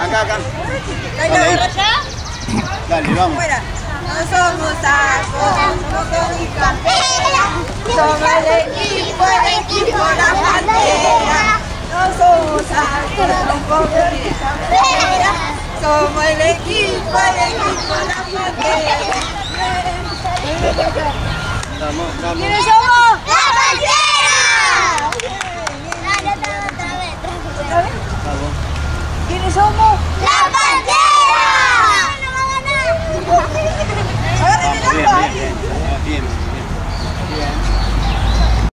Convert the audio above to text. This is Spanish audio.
Acá, acá. Dale, vamos. No somos tacos, somos con campera. Somos el equipo, el equipo, la bandera. No somos tacos, somos con campera. Somos el equipo, el equipo, la bandera. Vamos, vamos. ¿Quiénes somos? somos la bandera. ¡No va a ganar! Bien, bien, bien.